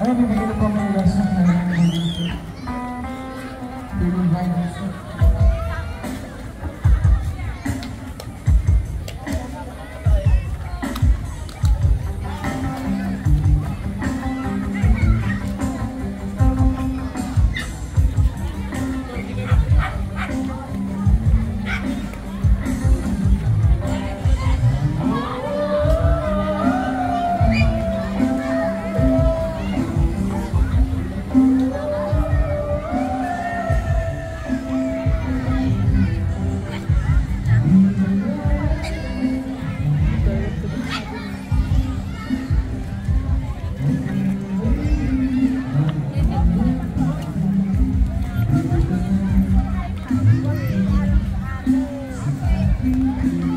Olha o menino como ele vai sofrer. Ele vai sofrer. Música